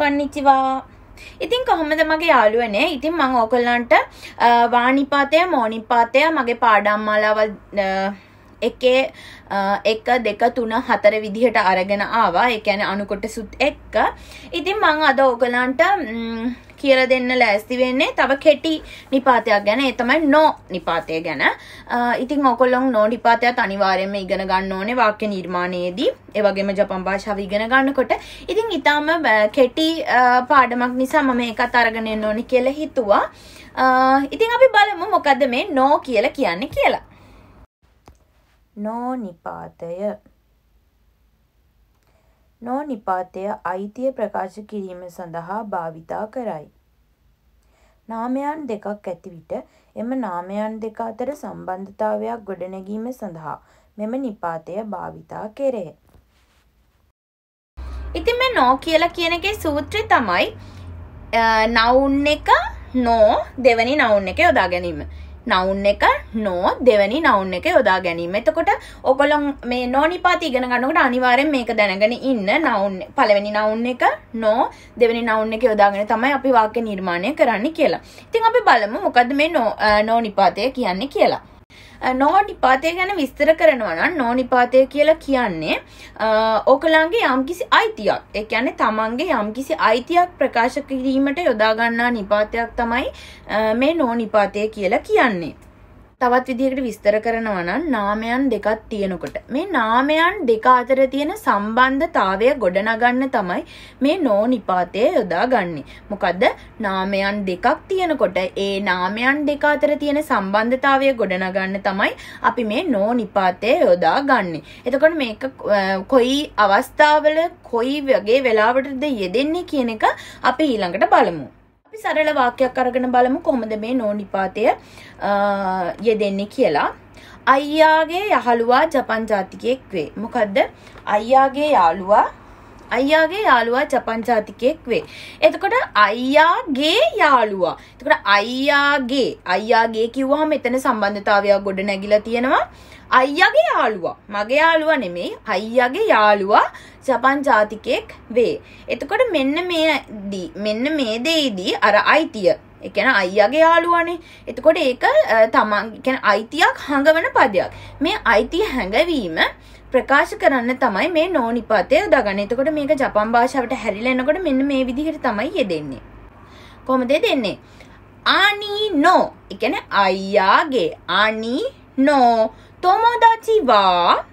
කොන්නිචිවා ඉතින් කොහොමද මගේ යාළුවනේ ඉතින් මං ඕකොල්ලන්ට වානිපාතය මෝනිපාතය මගේ පාඩම්මාලාවල් එකේ එක දෙක තුන හතර විදිහට අරගෙන ආවා. එකැන අනුකොට සුත් එක්ක. ඉතින් මං අද ඕගලන්ට කියල දෙන්න ලෑස්ති වෙන්නේ තව කෙටි නිපාතයක් ගැන. එතමයි නෝ නිපාතය ගැන. ඉතින් ඔකොල්ලොන් නෝ නිපාතයක් අනිවාරයම ඉගෙන ගන්න ඕනේ වාක්‍ය නිර්මාණයේදී. ඒවගේම ජපන් භාෂාව ඉගෙන ගන්නකොට. ඉතින් ඉතාම කෙටි පාඩමක් නිසා මම එකත් අරගෙනෙන් ඕනි කියල හිතුවා. ඉතින් අපි බලමු මොකක්ද මේ නෝ කියල කියන්නේ කියලා. නෝනිපාතය නෝනිපාතය අයිතිය ප්‍රකාශ කිරීම සඳහා භාවිතා කරයි. නාමයන් දෙකක් ඇති විට එම නාමයන් දෙක අතර සම්බන්ධතාවයක් ගොඩනැගීම සඳහා මෙම නිපාතය භාවිතා කෙරේ. ඉතින් මේ නෝ කියලා කියන එකේ සූත්‍රය තමයි නවුන් එක නෝ දෙවැනි නවුන් එක යොදා ගැනීම. නවුන් එක නෝ දෙවැනි නවුන් එක යොදා ගැනීම. එතකොට ඔකොළොන් මේ නෝනිපාති ඉගෙන ගන්නකට අනිවාරෙන් මේක දැනගෙන ඉන්න නවුන් පළවෙනි නවුන් එක නෝ දෙවැනි නවුන් එක යොදාගෙන තමයි අපි වාක්‍ය නිර්මාණය කරන්න කියලා. ඉතින් අපි බලමු මොකද මේ නෝනිපාතය කියන්නේ කියලා. නෝනිපාතය ගැන විස්තර කරනවා නම් නෝනිපාතය කියලා කියන්නේ ඕකලාගේ යම්කිසි අයිතියක්. ඒ කියන්නේ තමන්ගේ යම්කිසි අයිතියක් ප්‍රකාශ කිරීමට යොදා ගන්නා නිපාතයක් තමයි මේ නෝනිපාතය කියලා කියන්නේ. තවත් විදිහකට විස්තර කරනවා නම් නාමයන් දෙකක් තියෙනකොට මේ නාමයන් දෙක අතර තියෙන සම්බන්ධතාවය ගොඩනගන්න තමයි මේ නෝ නිපාතය යොදාගන්නේ. මොකද්ද? නාමයන් දෙකක් තියෙනකොට ඒ නාමයන් දෙක අතර තියෙන සම්බන්ධතාවය ගොඩනගන්න තමයි අපි මේ නෝ නිපාතය යොදාගන්නේ. එතකොට මේක කොයි අවස්ථාවල කොයි වගේ වෙලාවටද යෙදෙන්නේ කියන එක අපි ඊළඟට බලමු. අපි සරල වාක්‍යයක් අරගෙන බලමු කොහොමද මේ නෝනිපාතය යෙදෙන්නේ කියලා. අයියාගේ යහළුවා ජපන් ජාතිකයෙක් වේ. මොකද්ද? අයියාගේ යාළුවා අයියාගේ යාළුවා ජපන් ජාතිකයෙක් වේ. එතකොට අයියාගේ යාළුවා. එතකොට අයියාගේ අයියාගේ කිව්වහම මෙතන සම්බන්ධතාවයක් ගොඩ නැගිලා තියෙනවා. අයියාගේ යාළුවා. මගේ යාළුවා නෙමෙයි අයියාගේ යාළුවා ජපන් ජාතිකයෙක් වේ. එතකොට මෙන්න මේදී මෙන්න මේ දෙයිදී අර අයිතිය එකන අයිගේ යාලුවනේ එතකොට ඒක තමන් අයිතියක් හඟවන පදයක්. මේ අයිතිය හැඟවීම ප්‍රකාශ කරන්න තමයි මේ නෝනිපාතය දගන්න එතකොට මේක ජපන් භාෂාවට හැරිලෙනකොට මෙන්න මේ විදිහට තමයි යෙදෙන්නේ. කොමදේ දෙන්නේ ආනී නෝ. එකන අයියාගේ අනි නෝ. තොමොදචිවා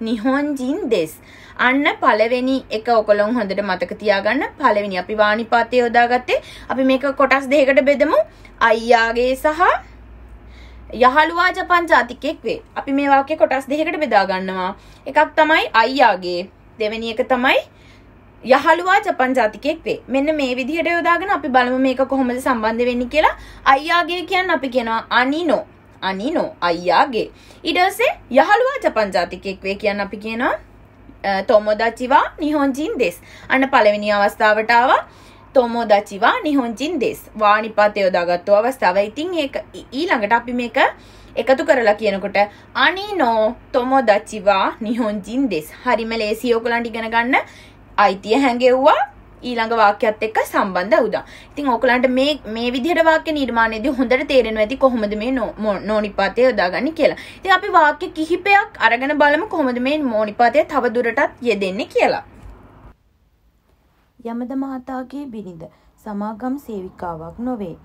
නිහොන්ජින් දෙෙස්. අන්න පළවෙනි එක ඔකොලොන් හොඳට මතක තියාගන්න පළවෙනි අපි වානිපාතය යොදාගත්තේ අපි මේක කොටස් දෙකකට බෙදමු අයියාගේ සහ යහළුවා ජපන් ජාතිකයෙක් වේ. අපි මේ වාක්‍ය කොටස් දෙකකට බෙදා ගන්නවා. එකක් තමයි අයියාගේ දෙවෙනි එක තමයි යහළුවා ජපන් ජාතිකයෙක් වේ. මෙන්න මේ විදිහට යොදාගෙන අපි බලමු මේක කොහොමද සම්බන්ධ වෙන්නේ කියලා. අයියාගේ කියන්නේ අපි කියනවා අනිනෝ අනිනෝ අයියාගේ ඉඩසේ යහළුවා ජපන් ජාතිකයෙක් වේ කියන්න අපි කියනවා තොමොදචිවා නිහොන්ජින් දෙස්. අන්න පළවෙනි අවස්ථාවටාව තොමොදචිවා නිහොන්ජින් දෙස්. වානිපාතය යොදාගත්තු අවස්ථාව. ඉතින් ඒක ඊළඟට අපි මේක එකතු කරලා කියනකොට අනිනෝ තොමොදචිවා නිහොන්ජින් දෙස්. හරිම ලේසි ඕගලන්ට ඉගෙන ගන්න. අයිතිය හැඟෙව්වා ඊළඟ වාක්‍යත් එක්ක සම්බන්ධ උදා. ඉතින් ඕකලන්ට මේ මේ විදිහට වාක්‍ය නිර්මාණයේදී හොඳට තේරෙනවා ඇති කොහොමද මේ නෝනිපාතය යොදාගන්නේ කියලා. ඉතින් අපි වාක්‍ය කිහිපයක් අරගෙන බලමු කොහොමද මේ නෝනිපාතය තව දුරටත් යෙදෙන්නේ කියලා. යමද මහතාගේ බිරිඳ සමාගම් සේවිකාවක් නොවේ.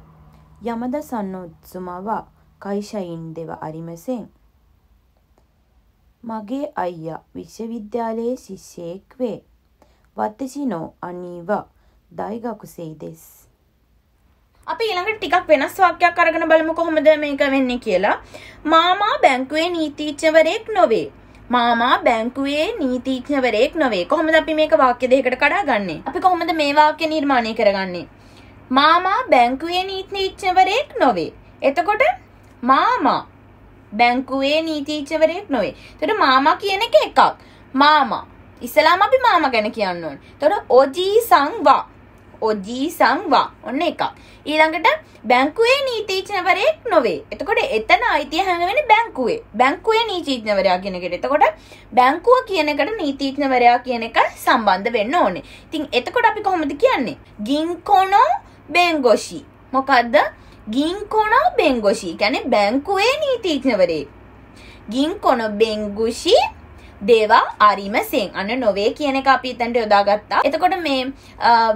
යමද සන්නොත්සුමවා කයිෂයින් දෙව අරිමසෙන්. මගේ අයියා විශ්වවිද්‍යාලයේ ශිෂ්‍යයෙක් වේ. 私の兄は大学生です。 අපි ඊළඟට ටිකක් වෙනස් වාක්‍යයක් අරගෙන බලමු කොහොමද මේක වෙන්නේ කියලා. මාමා බැංකුවේ නීතිඥවරයෙක් නොවේ. මාමා බැංකුවේ නීතිඥවරයෙක් නොවේ. කොහොමද අපි මේක වාක්‍ය දෙකකට කඩාගන්නේ? අපි කොහොමද මේ වාක්‍ය නිර්මාණය කරගන්නේ? මාමා බැංකුවේ නීතිඥවරයෙක් නොවේ. එතකොට මාමා බැංකුවේ නීතිඥවරයෙක් නොවේ. එතකොට මාමා කියන එක එකක්. මාමා ඉස්සලාම අපි මාම ගැන කියන්න ඕන. එතකොට ඔජී සංවා ඔජීසංවා ඔන්න එකක්. ඊළඟට බැංකුවේ නීතිඥවරයෙක් නොවේ. එතකොට එතන අයිතිය හැඟවෙන්නේ බැංකුවේ. බැංකුවේ නීතිඥවරයා කියන එකට. එතකොට බැංකුව කියන එකට නීතිඥවරයා කියන එක සම්බන්ධ වෙන්න ඕනේ. ඉතින් එතකොට අපි කොහොමද කියන්නේ? ගින්කොනෝ බෙන්ගොෂි. මොකද්ද? ගින්කොනෝ බෙන්ගොෂි. කියන්නේ බැංකුවේ නීතිඥවරයෙක්. ගින්කොනෝ බෙන්ගුෂි දේවා අරිමසෙන් අන්න නොවේ කියන එක අපි එතනට යොදාගත්තා. එතකොට මේ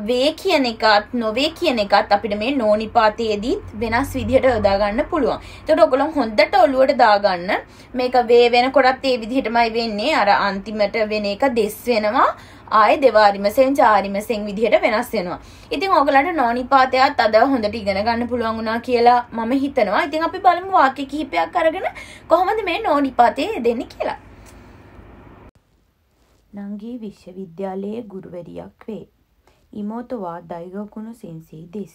වේ කියන එකත් නොවේ කියන එකත් අපිට මේ නෝනිපාතයේදීත් වෙනස් විදිහට යොදා ගන්න පුළුවන්. එතකොට ඔයගොල්ලෝ හොඳට ඔළුවට දාගන්න මේක වේ වෙනකොටත් ඒ විදිහටමයි වෙන්නේ. අර අන්තිමට වෙන එක දෙස් වෙනවා. ආයේ දෙවාරිමසෙන් චාරිමසෙන් විදිහට වෙනස් වෙනවා. ඉතින් ඕගලන්ට නෝනිපාතයත් අද හොඳට ඉගෙන ගන්න පුළුවන් වුණා කියලා මම හිතනවා. ඉතින් අපි බලමු වාක්‍ය කිහිපයක් අරගෙන කොහොමද මේ නෝනිපාතය දෙන්නේ කියලා. නංගී විශ්වවිද්‍යාලයේ ගුරුවරියක් වේ. ඉමෝතවා දෛගකුණු සෙන්සෙයි දෙස්.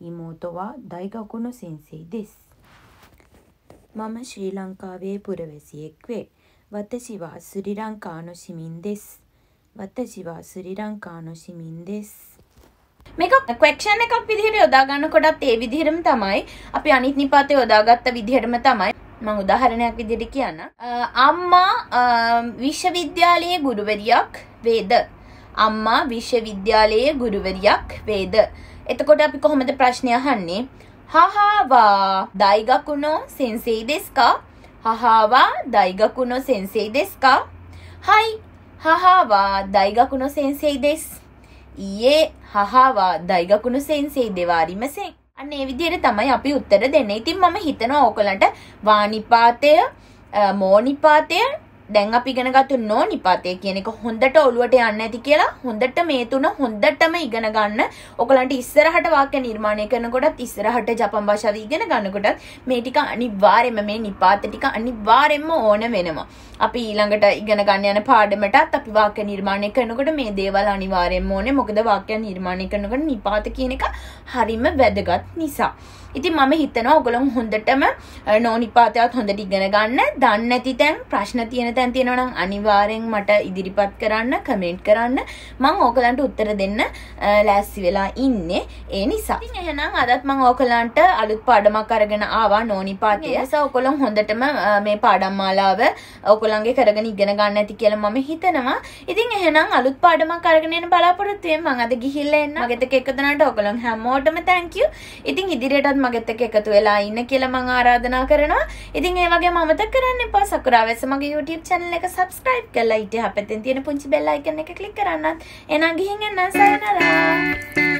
ඉමෝතවා දෛගකුණු සෙන්සෙයි දෙස්. මම ශ්‍රී ලංකාවේ පුරවැසියෙක් වේ. වතසිවා සුරිරංකානු සිමින් දෙස්. වතසිවා සුරිරංකානු සිමින් දෙස්. මේක ක්වෙක්ෂන් එකක් විදිහට යොදා ගන්නකොටත් ඒ විදිහටම තමයි අපි අනිත් නිපාතේ යොදාගත්ත විදිහටම තමයි මං උදාහරණයක් විදිහට කියන්න. අම්මා විශ්වවිද්‍යාලයේ ගුරුවරියක් වේද. අම්මා විශ්වවිද්‍යාලයේ ගුරුවරියක් වේද. එතකොට අපි කොහොමද ප්‍රශ්නය අහන්නේ? හහාවා දයිගකුණෝ සෙන්සෙයි දෙස්කා? හහාවා දයිගකුණෝ සෙන්සෙයි දෙස්කා? හයි හහාවා දයිගකුණෝ සෙන්සෙයි දෙස්. ඊයේ හහාවා දයිගකුණු සෙන්සෙයි දෙවාරිමසෙන් අන්න ඒ විදිහට තමයි අපි උත්තර දෙන්නේ. ඉතින් මම හිතනවා ඕකලන්ට වානිපාතය මෝනිපාතය දැන් අපි ඉගෙන ගත්තු නෝනිපාතය කියන එක හොඳට ඔළුවට යන්නේ නැති කියලා හොඳට මේ තුන හොඳටම ඉගෙන ගන්න. ඔයගලන්ට ඉස්සරහට වාක්‍ය නිර්මාණය කරනකොටත් ඉස්සරහට ජපන් භාෂාව ඉගෙන ගන්නකොටත් මේ ටික අනිවාර්යයෙන්ම මේ නිපාත ටික අනිවාර්යයෙන්ම ඕන වෙනවා. අපි ඊළඟට ඉගෙන ගන්න යන පාඩමටත් අපි වාක්‍ය නිර්මාණය කරනකොට මේ දේවල් අනිවාර්යයෙන්ම ඕනේ. මොකද වාක්‍ය නිර්මාණය කරනකොට නිපාත කියන එක හරිම වැදගත් නිසා. ඉතින් මම හිතනවා ඔයගොල්ලෝ හොඳටම නෝනිපාතයත් හොඳට ඉගෙන ගන්න. දන්නේ නැති තැන් ප්‍රශ්න තියෙන තැන් තියෙනවා නම් අනිවාර්යෙන් මට ඉදිරිපත් කරන්න, කමෙන්ට් කරන්න. මම ඕගලන්ට උත්තර දෙන්න ලෑස්ති වෙලා ඉන්නේ. ඒ නිසා. ඉතින් එහෙනම් අදත් මම ඕගලන්ට අලුත් පාඩමක් අරගෙන ආවා නෝනිපාතය. ඒ නිසා ඔයගොල්ලෝ හොඳටම මේ පාඩම් මාලාව ඔයගොල්ලන්ගේ කරගෙන ඉගෙන ගන්න ඇති කියලා මම හිතනවා. ඉතින් එහෙනම් අලුත් පාඩමක් අරගෙන එන්න බලාපොරොත්තු වෙමි. මම අද ගිහිල්ලා එන්න. මගෙත් එක්ක එකතු වුණාට ඔයගොල්ලන් හැමෝටම thank you. ඉතින් ඉදිරියටත් මගෙත් එක්ක එකතු වෙලා ඉන්න කියලා මම ආරාධනා කරනවා. ඉතින් ඒ වගේම අමතක කරන්න එපා සකුරා වැස මගේ YouTube channel එක subscribe කරලා ඊට හැපෙතෙන් තියෙන පුංචි bell icon එක click කරන්නත්. එහෙනම් ගිහින් එන්න සයනරා.